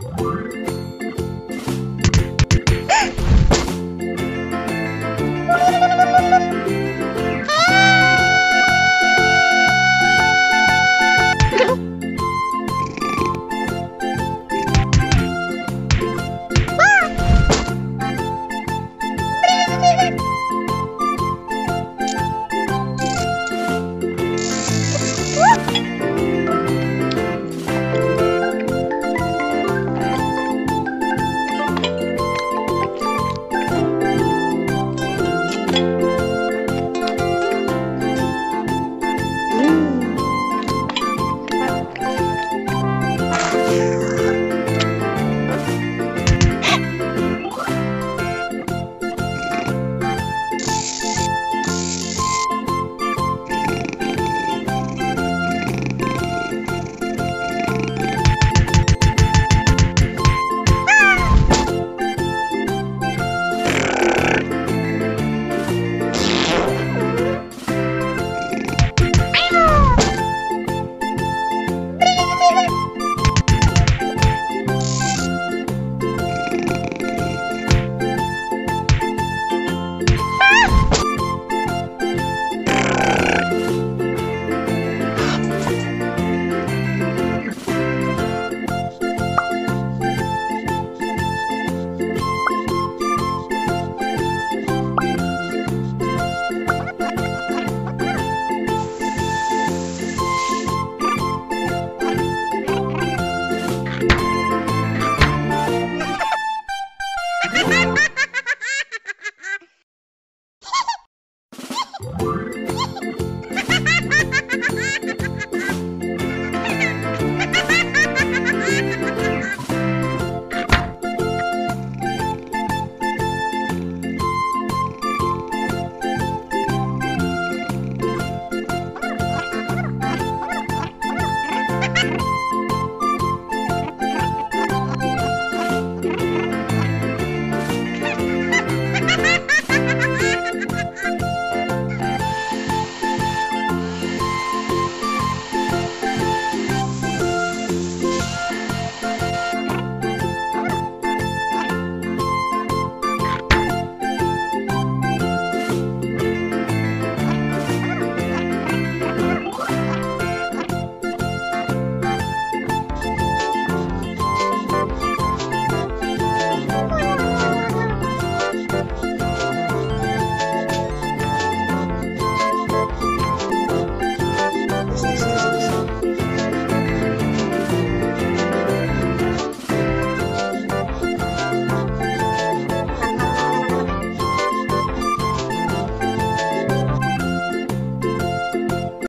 Bye.